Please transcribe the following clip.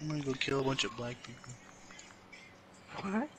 I'm gonna go kill a bunch of black people. What?